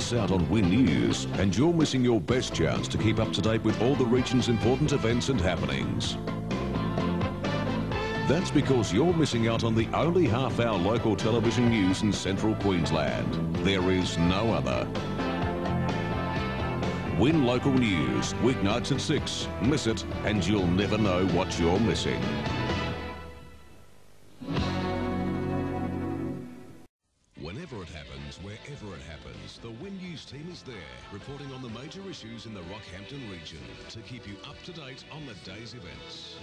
miss out on Win News and you're missing your best chance to keep up to date with all the region's important events and happenings. That's because you're missing out on the only half-hour local television news in central Queensland. There is no other. Win local news, weeknights at 6. Miss it and you'll never know what you're missing. Whenever it happens, wherever it happens, the Win News team is there, reporting on the major issues in the Rockhampton region to keep you up to date on the day's events.